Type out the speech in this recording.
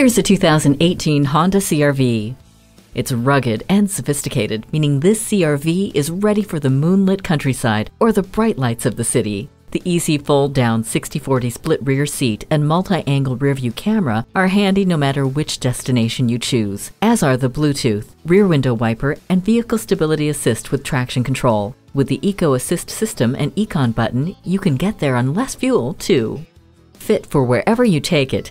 Here's a 2018 Honda CRV. It's rugged and sophisticated, meaning this CRV is ready for the moonlit countryside or the bright lights of the city. The easy fold down 60-40 split rear seat and multi-angle rearview camera are handy no matter which destination you choose, as are the Bluetooth, rear window wiper, and vehicle stability assist with traction control. With the Eco Assist system and Econ button, you can get there on less fuel, too. Fit for wherever you take it,